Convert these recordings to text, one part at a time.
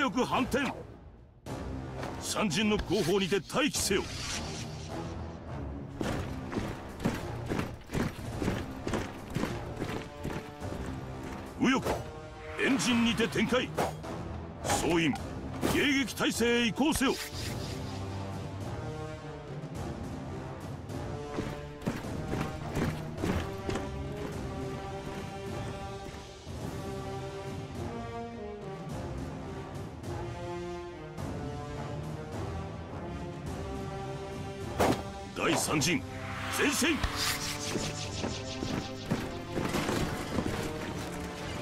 早く反転。三陣の後方にて待機せよ。右翼エンジンにて展開。総員迎撃態勢へ移行せよ。第三陣。前進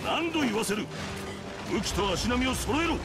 何度言わせる。武器と足並みを揃えろ。